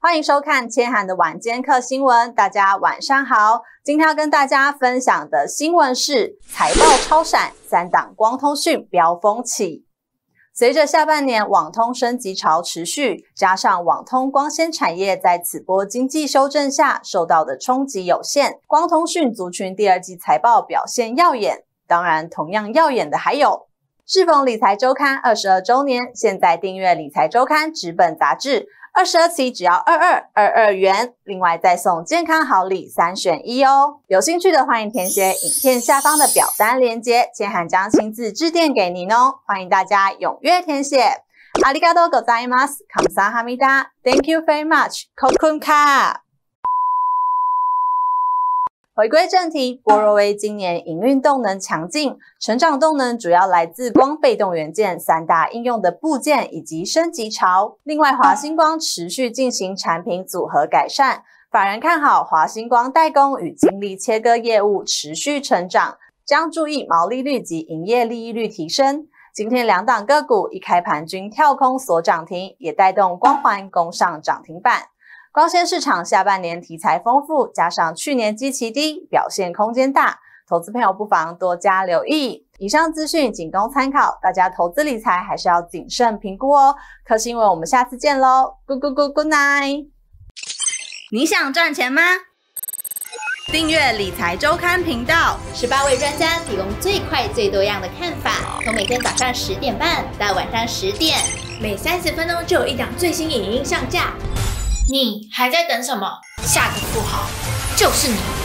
欢迎收看千涵的晚间课新闻，大家晚上好。今天要跟大家分享的新闻是财报超闪，三档光通讯飙风起。随着下半年网通升级潮持续，加上网通光纤产业在此波经济修正下受到的冲击有限，光通讯族群第二季财报表现耀眼。当然，同样耀眼的还有。适逢理财周刊二十二周年，现在订阅理财周刊纸本杂志二十二期只要二二二二元，另外再送健康好礼三选一哦。有兴趣的欢迎填写影片下方的表单链接，千涵将亲自致电给您哦。欢迎大家踊跃填写。阿里嘎多，哥扎伊玛斯，卡姆萨哈密达，Thank you very much cocoon ca。回归正题，波若威今年营运动能强劲，成长动能主要来自光被动元件三大应用的部件以及升级潮。另外，华星光持续进行产品组合改善，法人看好华星光代工与精力切割业务持续成长，将注意毛利率及营业利益率提升。今天两档个股一开盘均跳空锁涨停，也带动光环攻上涨停板。光纤市场下半年题材丰富，加上去年基期低，表现空间大，投资朋友不妨多加留意。以上资讯仅供参考，大家投资理财还是要谨慎评估哦。科新闻，我们下次见喽，Good Good Good Good Night。你想赚钱吗？订阅理财周刊频道，十八位专家提供最快最多样的看法，从每天早上十点半到晚上十点，每三十分钟就有一档最新影音上架。你还在等什么？下个富豪就是你。